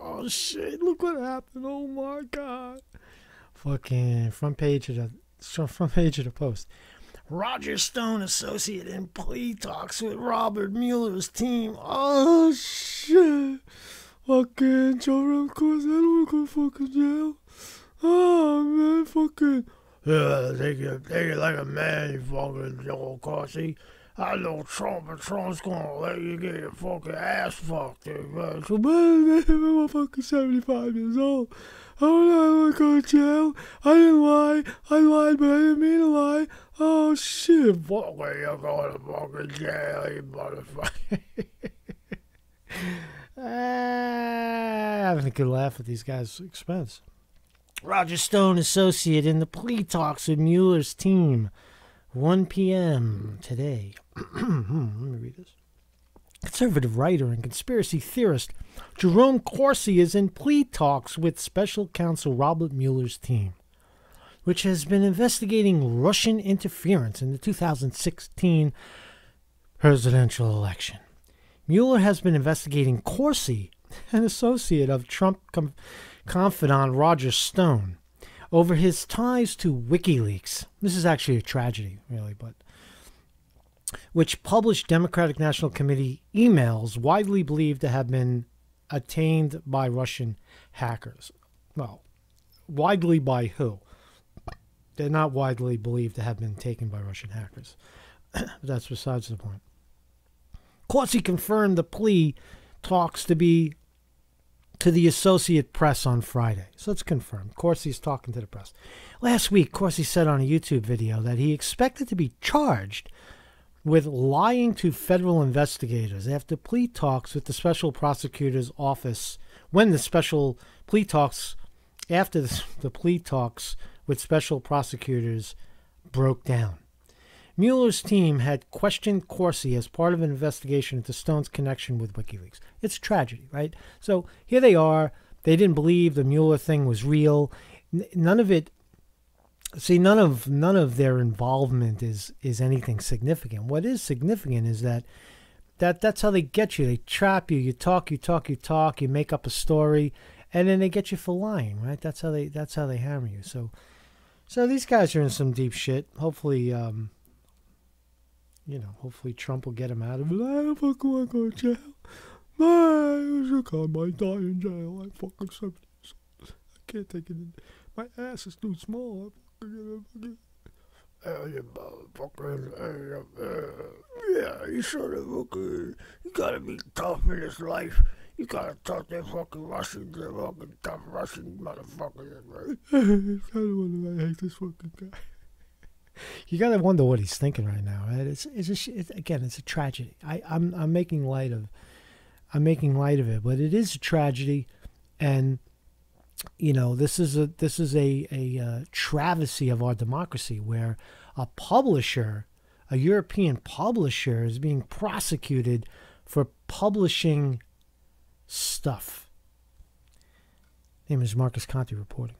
oh shit, look what happened. Oh my god. Fucking front page of the front page of the post. Roger Stone, associate in plea talks with Robert Mueller's team. Oh shit. Fucking Joe Corsi, I don't want to go fucking jail. Oh man, fucking. Yeah, take it, take it like a man, you fucking Joe Corsi. I know Trump and Trump's gonna let you get your fucking ass fucked, man. So, man, I'm fucking 75 years old. I want to go to jail. I didn't lie. I lied, but I didn't mean to lie. Oh, shit. Fuck, you're going to fucking jail, you motherfucker. ah, having a good laugh at these guys' expense. Roger Stone, associate in the plea talks with Mueller's team. 1 p.m. today. Let me read this. Conservative writer and conspiracy theorist Jerome Corsi is in plea talks with special counsel Robert Mueller's team, which has been investigating Russian interference in the 2016 presidential election. Mueller has been investigating Corsi, an associate of Trump confidant Roger Stone, over his ties to WikiLeaks. This is actually a tragedy, really, but which published Democratic National Committee emails widely believed to have been attained by Russian hackers. Well, widely by who? They're not widely believed to have been taken by Russian hackers. That's besides the point. Corsi confirmed the plea talks to be to the Associate Press on Friday. So it's confirmed. Corsi's talking to the press. Last week, Corsi said on a YouTube video that he expected to be charged with lying to federal investigators after plea talks with the special prosecutor's office. When the special plea talks, after the plea talks with special prosecutors broke down. Mueller's team had questioned Corsi as part of an investigation into Stone's connection with WikiLeaks. It's a tragedy, right? So here they are. They didn't believe the Mueller thing was real. None of it. See, none of none of their involvement is is anything significant. What is significant is that that that's how they get you. They trap you. You talk, you talk, you talk. You make up a story, and then they get you for lying, right? That's how they that's how they hammer you. So, so these guys are in some deep shit. Hopefully, um, you know, hopefully Trump will get him out of it. I fucking want to go to jail. My, I might die in jail. I'm fucking 70 years old. I can't take it. In. My ass is too small. Uh, motherfucker. Uh, yeah, you sort of fucking, you gotta be tough in this life. You gotta talk to fucking Russians, the fucking tough Russian motherfuckers, right? I don't want to hate this fucking guy you got to wonder what he's thinking right now. Right? It's it's, it's again, it's a tragedy. I I'm I'm making light of, I'm making light of it, but it is a tragedy, and you know this is a this is a a uh, travesty of our democracy where a publisher, a European publisher, is being prosecuted for publishing stuff. Name is Marcus Conte reporting.